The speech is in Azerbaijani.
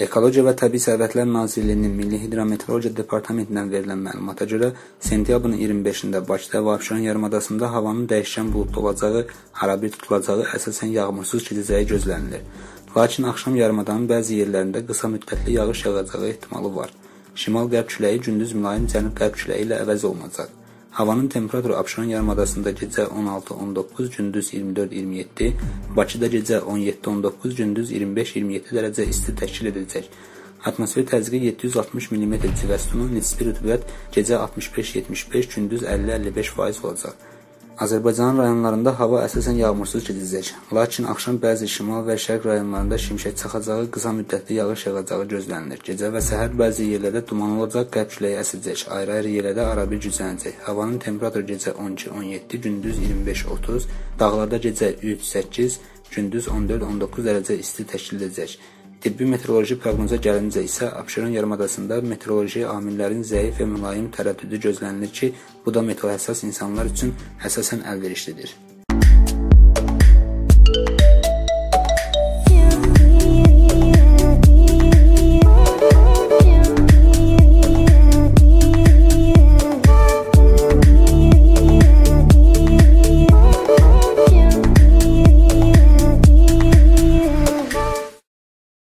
Ekologiya və Təbii Sərvətlər Nazirliyinin Milli Hidrometeorologiya Departamentindən verilən məlumata görə, sentyabrın 25-də Bakıda və Abşeron yarımadasında havanın dəyişkən buludlu olacağı, arabir tutulacağı, əsasən yağmursuz keçəcəyi gözlənilir. Lakin axşam yarımadanın bəzi yerlərində qısa müddətli yağış yağacağı ehtimalı var. Şimal-qərb küləyi gündüz mülayim cənub-qərb küləyi ilə əvəz olunacaq. Havanın temperaturu Abşeron yarımadasında gecə 16-19, gündüz 24-27, Bakıda gecə 17-19, gündüz 25-27 dərəcə isti təşkil edəcək. Atmosfer təzyiqi 760 mm civə sütunu, nisbi rütubət gecə 65-75, gündüz 50-55% olacaq. Azərbaycanın rayonlarında hava əsasən yağmursuz keçəcək, lakin axşam bəzi şimal və şərq rayonlarında şimşək çaxacağı, qısa müddətli yağış yağacağı gözlənilir. Gecə və səhər bəzi yerlərdə duman olacaq, qərb küləyi əsəcək, ayrı-ayrı yerlərdə arabir güclənəcək. Havanın temperaturu gecə 12-17, gündüz 25-30, dağlarda gecə 3-8, gündüz 14-19 dərəcə isti təşkil edəcək. Tibbi meteoroloji proqnoza gəlincə isə Abşeron yarımadasında meteoroloji amillərin zəif və mülayim tərəddüdü gözlənilir ki, bu da meteohəssas insanlar üçün əsasən əlverişlidir.